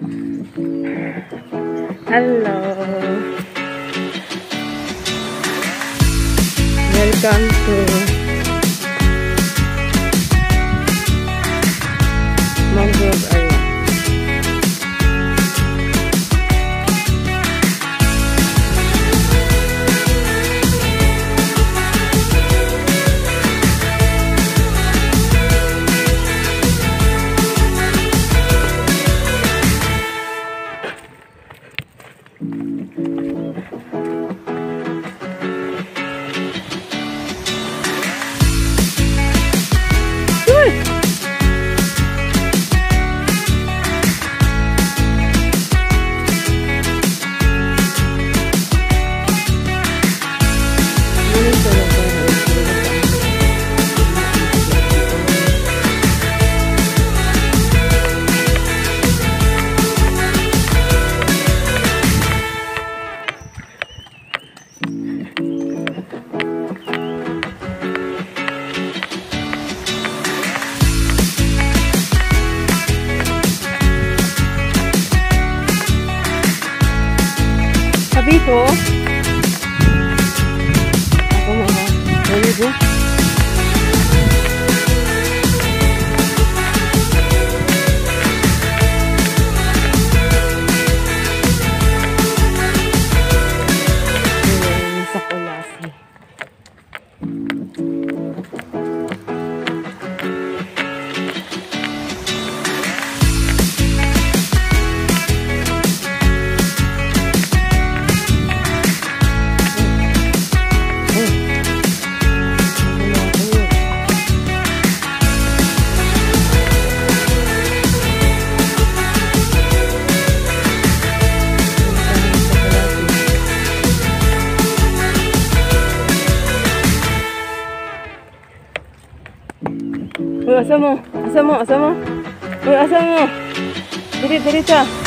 Hello. Welcome to Mangrove area. Oh. music Asamo, asamo, asamo. Asamo. Berita, berita.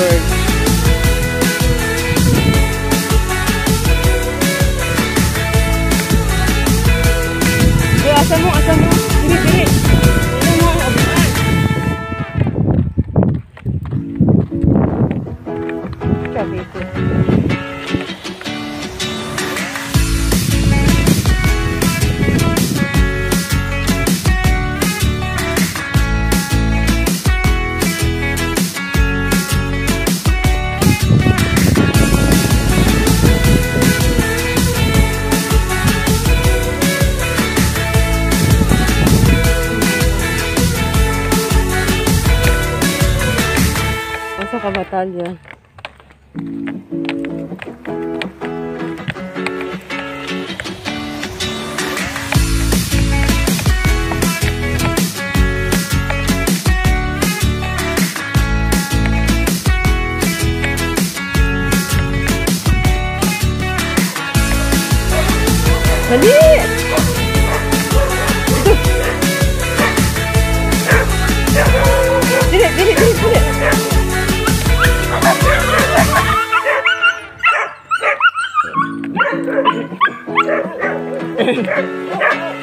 Birds. Uy, asa mo, asa mo. Dili, dili. Asa mo. Sabi ko. batalha. Balik! like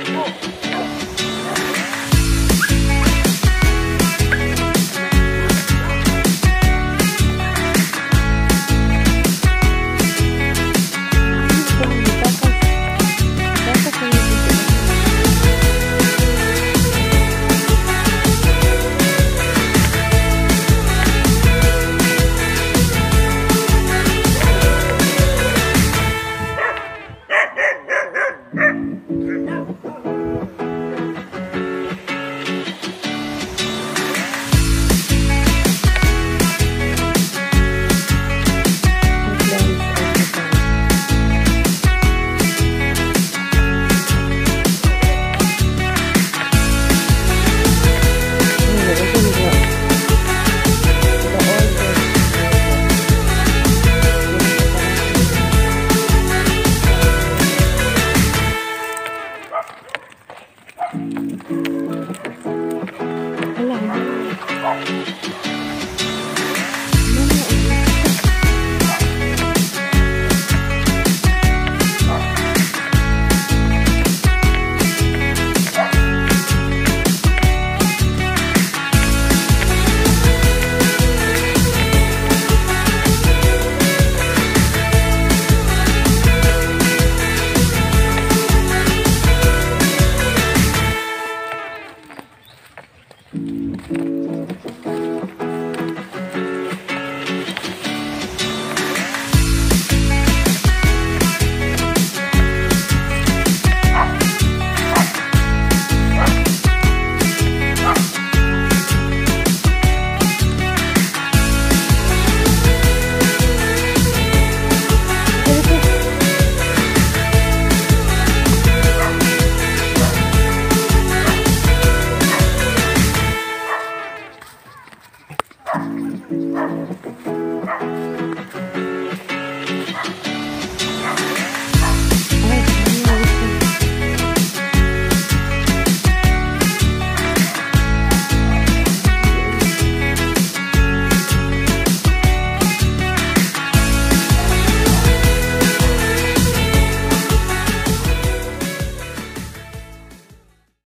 Thank you.